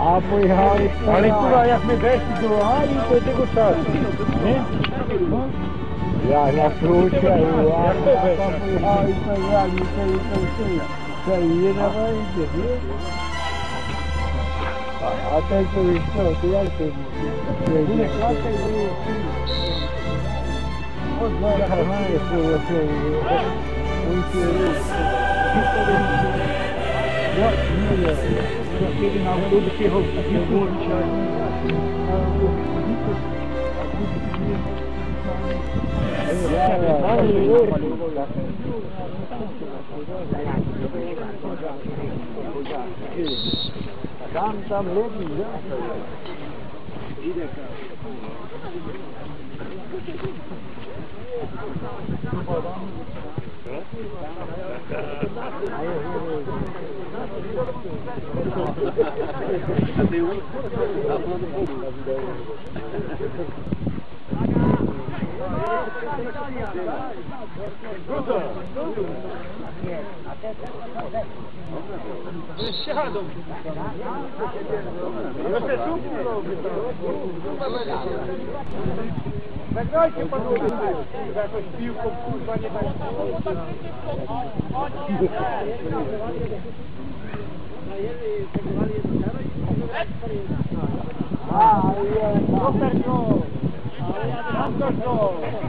आप यहाँ Thank you. Tam pojechali, to ja nie to i to i Загнайте подумайте. Так вот пивку вкусно не так. Ah, yeah. Doctor Joe. Doctor Joe.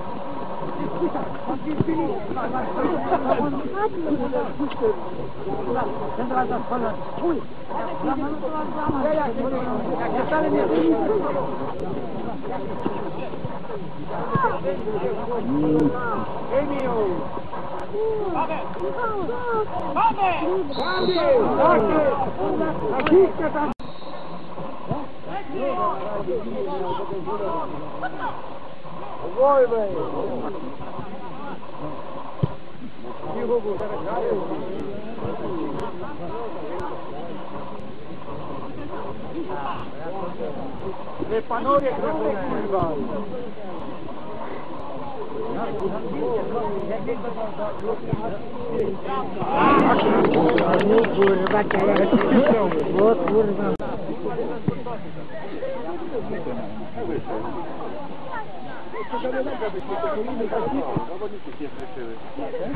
i bude Ja harmonię przyłożyłem. Mój kierunek. Ja, nie, nie. Ja kiedy na wody przyjechał, nie było Tam, tam lepiej, ja. Zagrajcie panowie, jakąś piłką, kurwa, nie tak. A, jest. Super to! Super to! Le kurwa! No kurwa, teraz. O kurwa.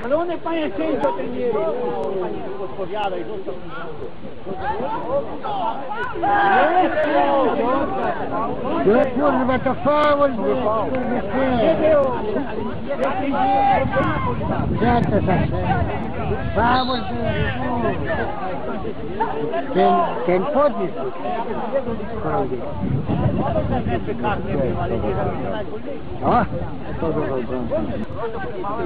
Ale one panie często treniery. Odpowiadaj, zostaw No kurwa, to faul był, kurwa, Ja to zawsze. Faul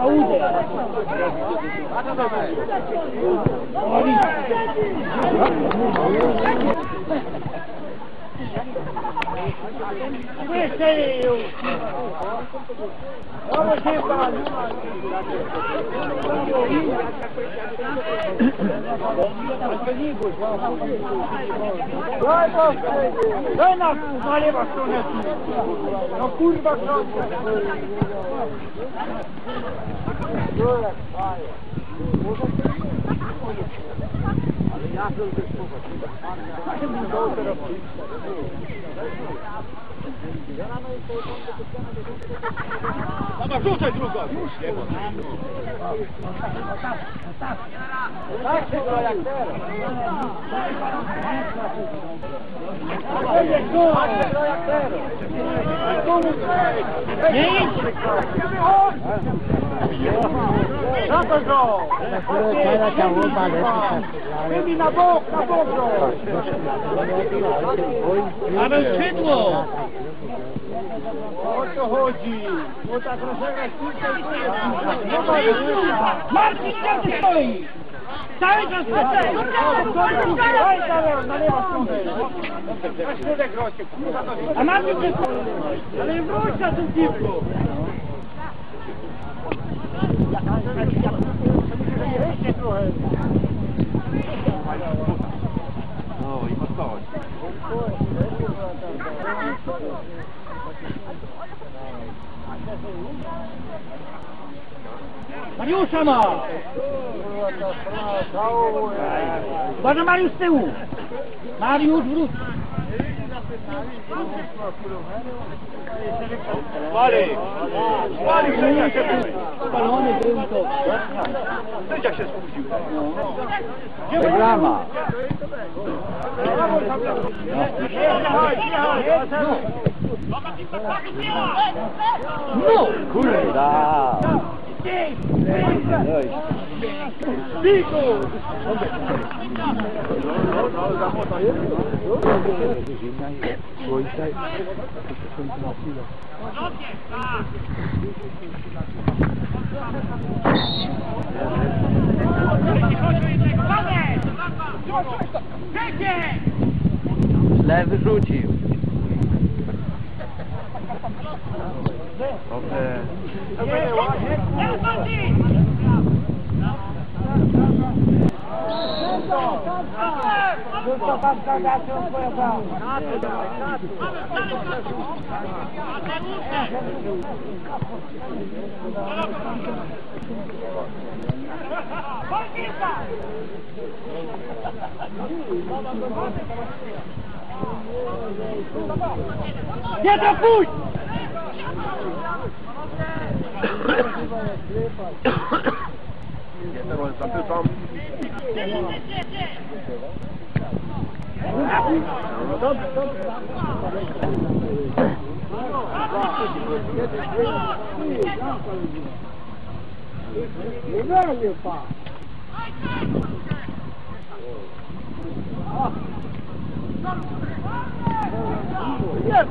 아우제. No, to było dobrze. Queste io! Vamos sempre Daj na Daj na na No kurwa krąg Dawaj, rzucaj! Już. Tak. Tak na bok, na bok! Paweł Szydło! O co chodzi? Bo tak rozegrać piłkę i to jest piłka. Marcin, gdzie ty stoi? Cały czas patrzę! A Marcin, gdzie Ale wróć na tym piłku! Ja, ja, ja, ja, ja, ja, ja, ja, Mariusz ma! Boże Mariusz z tyłu! Mariusz wróć! Spali! Spali! Spalony był to! Tyciak się spuścił. Reklama. No, kurda. Pico! Zimna i słońca i słońca na chwilę. Źle wyrzucił. Dobre. Thank you. Dietro fuj! Dietro jest zapytam. No dobrze, dobrze. Nie, Yes!